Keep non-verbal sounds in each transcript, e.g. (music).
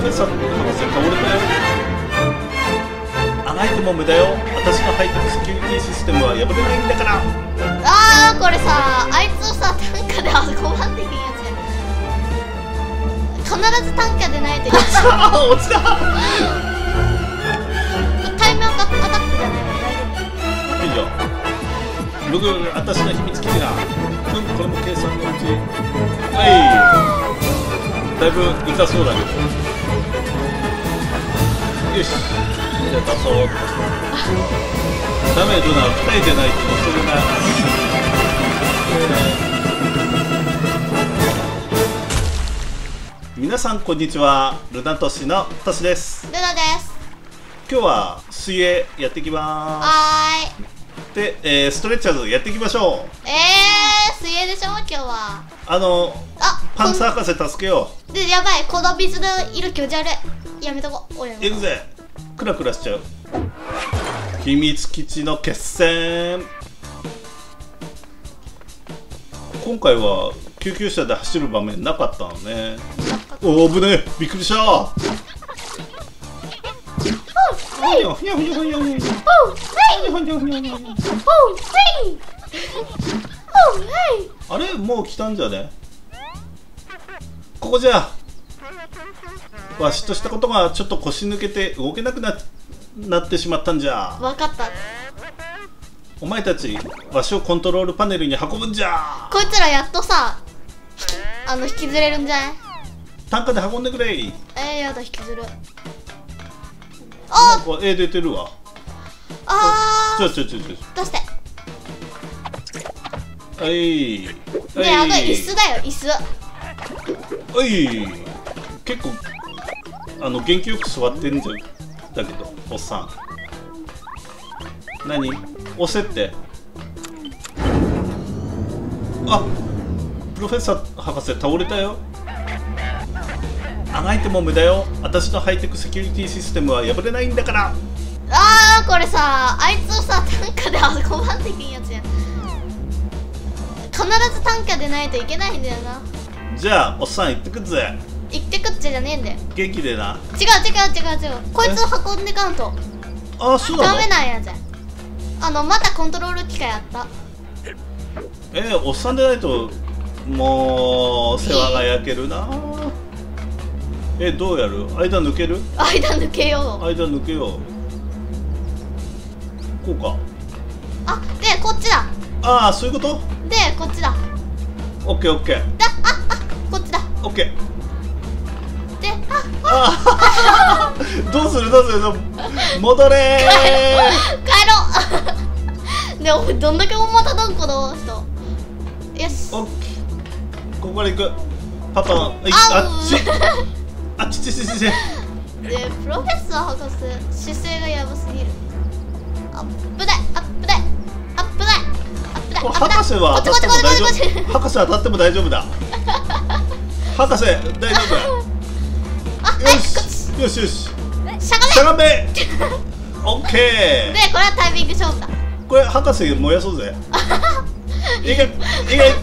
フェッサー博士倒れたよ。あがいても無駄よ。私のハイテクセキュリティシステムは破れないんだから。あーこれさあいつをさ単価であそこまできんやつや必ず単価でないといけない。ああ落ちたタイムアタックじゃない大丈いいじゃんログ私の秘密基地だうんこれ。も計算のうちはいだいぶ痛そうだけどよし。じゃあ出そうダメージな二重じゃないとそれが皆さんこんにちは。ルナトシのトシです。夫ルナです。今日は水泳やっていきまはーい。すで、えーストレッチャーズやっていきましょう。えー、水泳でしょ？今日は。あのあパンツ博士助けよこんでやばい。この水の色気持ち悪いやめとこおや行くぜ。クラクラしちゃう。秘密基地の決戦。今回は救急車で走る場面なかったのね。おお危ねえ。びっくりした。あれもう来たん。じゃねここじゃわしとしたことがちょっと腰抜けて動けなくななってしまったんじゃ。わかった。お前たちわしをコントロールパネルに運ぶんじゃ。こいつらやっとさあの引きずれるんじゃない？単価で運んでくれ。えー、やだ引きずる。あか絵出てるわ。あー！ちょちょちょちょ出して。はい。ねえあの椅子だよ椅子。はい。結構あの元気よく座ってんじゃん。だけどおっさん。何？押せって。あプロフェッサー博士倒れたよ。あがいても無駄よ。私のハイテクセキュリティシステムは破れないんだから。あーこれさあいつをさ単価であそこまできんやつや必ず単価でないといけないんだよな。じゃあおっさん行ってくぜ。行ってくっちゃじゃねえんだよ元気でな。違う違う違う違う。こいつを運んでかんとあそうなダのメなんやつやあ。のまたコントロール機械あった。えー、おっさんでないともう世話が焼けるな。えどうやる？間抜ける？間抜けよう。間抜けよう。こうか。あでこっちだ。ああそういうこと？でこっちだ。オッケーオッケー。だああこっちだ。オッケー (laughs) どうするどうする？戻れ帰ろう。でお前どんだけ重ただんこの人。よし。ここから行く。パパはいああっち。あっちちちち。ちでプロフェッサー博士姿勢がやばすぎる。アップだアップだアップだアップだ博士は当たっっても大丈夫。博士は当たっても大丈夫だ。博士大丈夫。よしよしよし。しゃがめ。しゃがめ。オッケでこれはタイミング勝負だ。ーこれ博士燃やそうぜ。(laughs) いけいけ。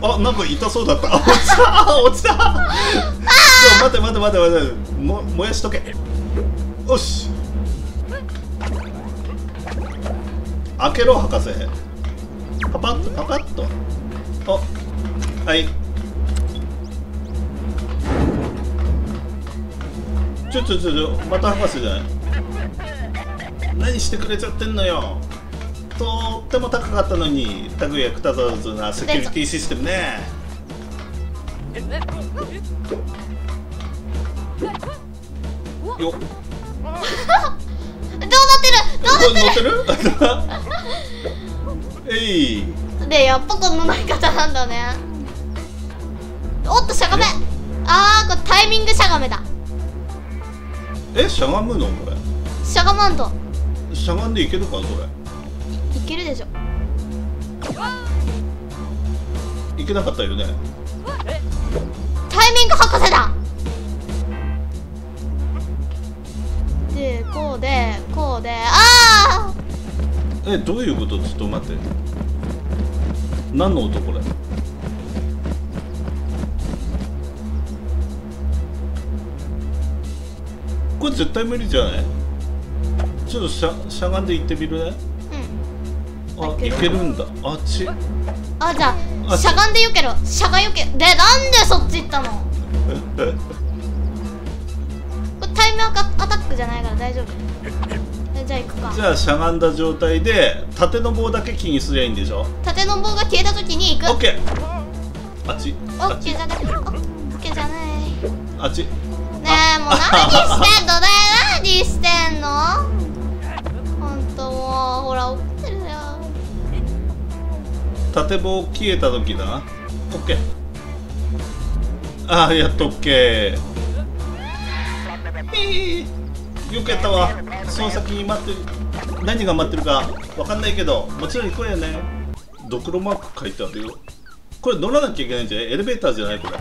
あなんか痛そうだった。あ落ちた。落ちた。ちょ待って待って待って待って。も燃やしとけ。よし。開けろ博士。パパッとパパッと。あはいちょちょちょちょまた博士じゃない？何してくれちゃってんのよ。とっても高かったのにタグ役立たずなセキュリティシステムね。よ。(laughs) どうなってる？どうなってる？(laughs) えいでやっぱこの乗り方なんだねおっとしゃがめあーこれタイミングしゃがめだえしゃがむの？これ。しゃがまんとしゃがんでいけるか？それ。いけるでしょ。いけなかったよね。タイミング博士だ。でこうでこうであえどういうこと？ちょっと待って。何の音これ？こ絶対無理じゃない？ちょっとしゃしゃがんで行ってみるね。うん。あいけるんだ。あっちあじゃああしゃがんでよけろ。しゃがよけでなんでそっち行ったの？(laughs) これタイムアタックじゃないから大丈夫。えじゃあ行くか。じゃあしゃがんだ状態で縦の棒だけ気にすりゃいいんでしょ？縦の棒が消えた時に行く。オッケー。あっち。オッケーじゃない。オッケーじゃない。あっちもう何してんのね何してんの？ほんともうほら怒ってるよ。縦棒消えた時だ？なオッケー。ああやっとオッケー。よくやったわ。その先に待ってる。何が待ってるかわかんないけどもちろん行こうよね。ドクロマーク書いてあるよ。これ乗らなきゃいけないんじゃない？エレベーターじゃない？これ。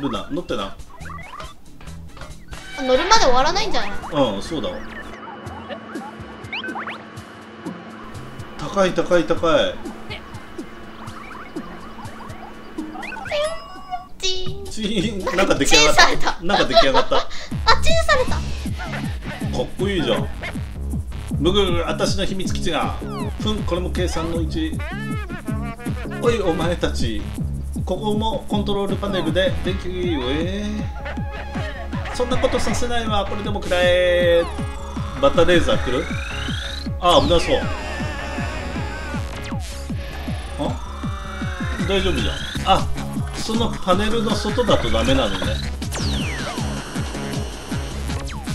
ルナ乗ってな。乗るまで終わらないんじゃない？うんそうだわ。高い高い高い。なんか出来上がった。なんか出来上がった。(laughs) あチンされた。かっこいいじゃん。むぐる私の秘密基地がふんこれも計算のうちおいお前たち。ここもコントロールパネルで電気えー、そんなことさせないわ。これでもくらえバタレーザー来る？あ危なそう。あ？大丈夫じゃん。あそのパネルの外だとダメなのね。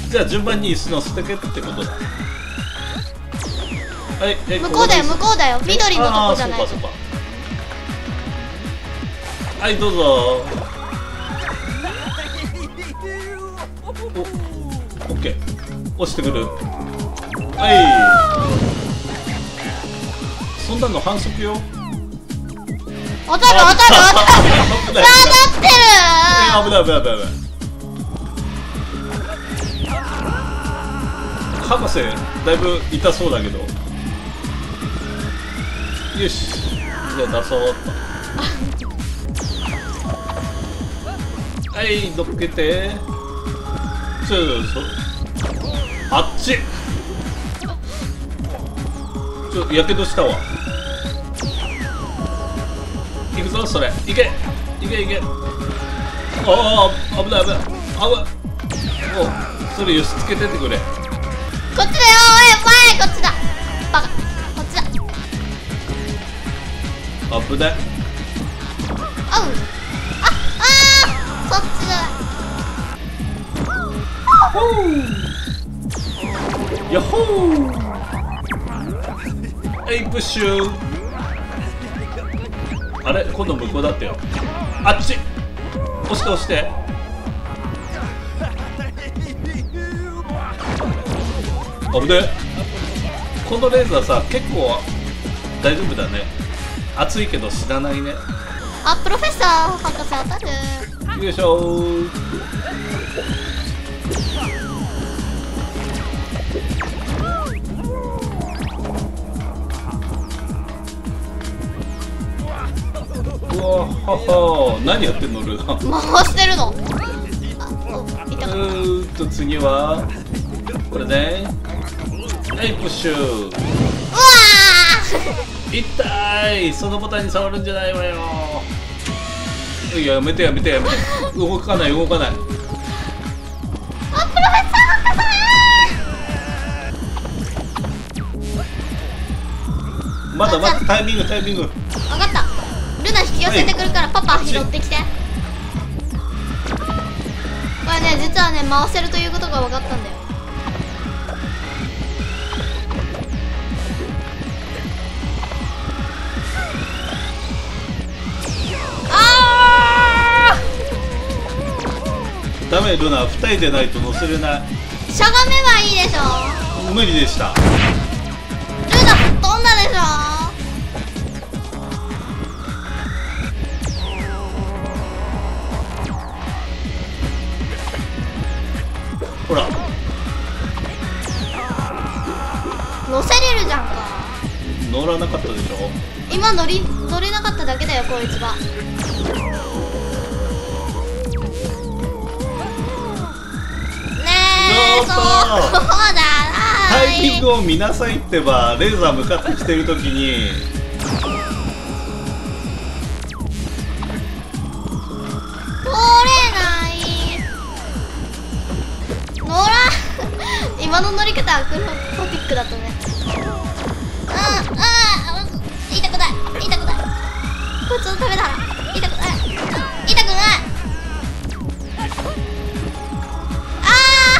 じゃあ順番に椅子乗せてけってことだ。はいえ向こうだよこ向こうだよ。緑のとこじゃない。はいどうぞオッケー押してくる。はい。そんなの反則よ。当たる当たる当たる。当たってる。え危ない危ない危ない危ない。博士だいぶ痛そうだけど。よし。じゃあ出そうっとはいどっけてちょそあっち。ちょやけどしたわ。行くぞそれ。行け。行け行け。ああ危ない危ない。危ない。おそれよしつけてってくれ。こっちだよおい前こっちだ。バカ。こっちだ。危ないだヤッホーはいプッシュあれ？今度向こうだったよ。あっち。押して押して。危ねえ。このレーザーさ結構大丈夫だね。熱いけど死なないね。あプロフェッサー博士当たる。よいしょわはは何やってんのルナう回してるの？あおいたかーんと次はこれね。はいプッシュ。うわ痛い。そのボタンに触るんじゃないわよ。いややめてやめてやめて。動かない動かない。ーあプロフェッサー博まだまだタイミングタイミングルナ引き寄せてくるからパパ拾ってきて。これね実はね回せるということが分かったんだよ。あダメルナ。二人でないと乗せれない。ーしゃがめばいいでしょ。無理でしたらなかったでしょ？今乗り乗れなかっただけだよこいつがねえそうだタイミングを見なさいってばレーザー向かってきてる時に通れない。乗ら今の乗り方アクロバティックだとね普通食べたら痛くない痛くないああ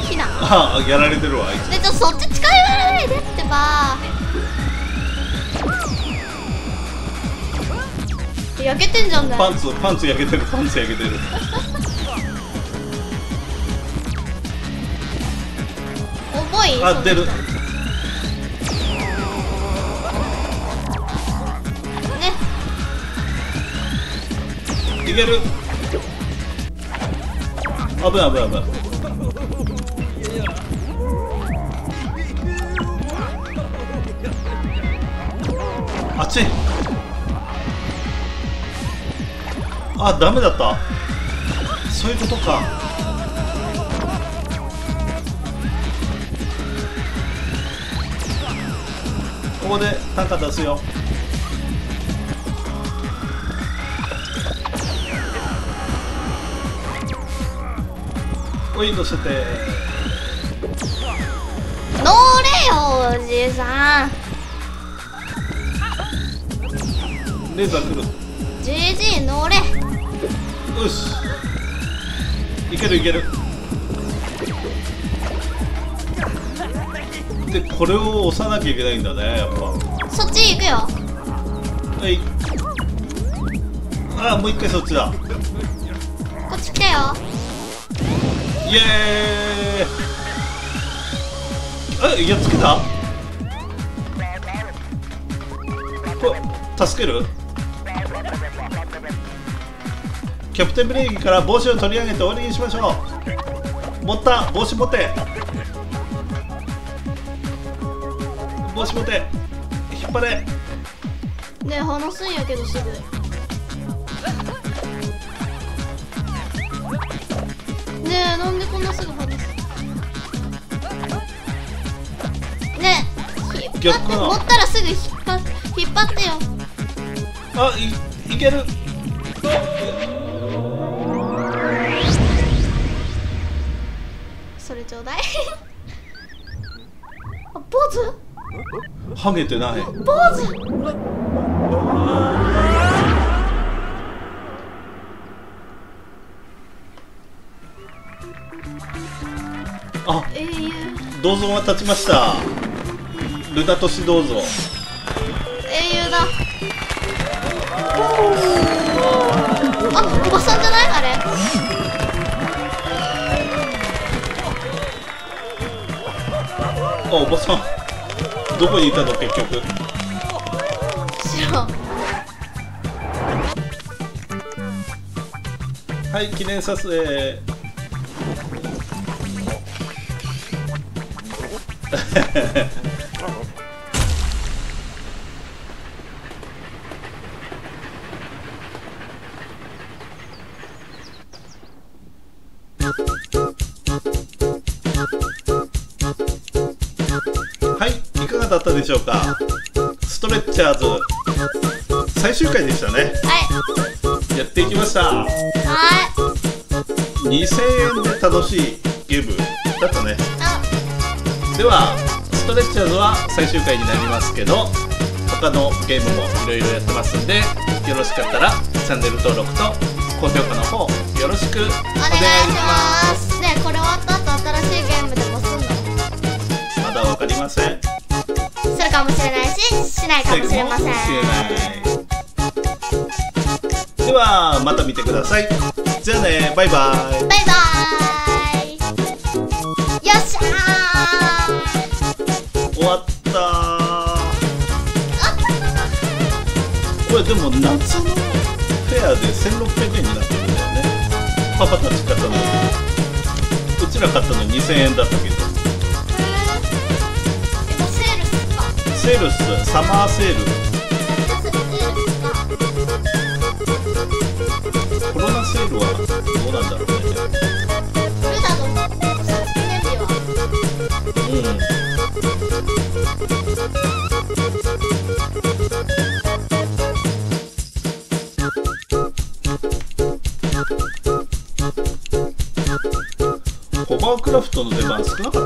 ひな。あやられてるわあいつ。でちょそっち近寄らないでってば。焼けてんじゃんだよパンツパンツ焼けてるパンツ焼けてる。(laughs) 重い？あ出るねいける。危ない危ない危ない。あっち。あダメだった。そういうことか。ここで単価出すよ。おい乗せて乗れよおじさん。レーザー来る。じじい乗れ。よし。いけるいける。でこれを押さなきゃいけないんだねやっぱ。そっち行くよ。はい。あもう一回そっちだ。こっち来てよイエーイ。えやっつけた？助ける？キャプテンブレーキから帽子を取り上げて終わりにしましょう。持った？帽子持て。帽子持て。引っ張れ。ねえ話すんやけどすぐ。ねえなんでこんなすぐ話すねえ。引っ張って持ったらすぐ引っ張引っ張ってよ。あいいける。それちょうだい。(laughs) あポーズハゲてない。ポー銅像が立ちました。ルナトシ銅像英雄だ。あおばさんじゃない？あれ。あおばさん。どこにいたの？結局。知らん。はい記念撮影はいいかがだったでしょうか？ストレッチャーズ最終回でしたね。はい。やっていきました。は2000円で楽しいゲームだったねではストレッチャーズは最終回になりますけど他のゲームもいろいろやってますんでよろしかったらチャンネル登録と高評価の方よろしくお願いします。ねえこれ終わった後新しいゲームでもすんの？まだわかりません。するかもしれないししないかもしれません。ではまた見てください。じゃあねバイバイ。バイバーイ終わった。これでも夏のフェアで1600円になってるんだよね。パパたち買ったの。うちら買ったの2000円だったけど。セールス。サマーセール。コロナセールはどうなんだろうね。コバークラフトの出番少なかった。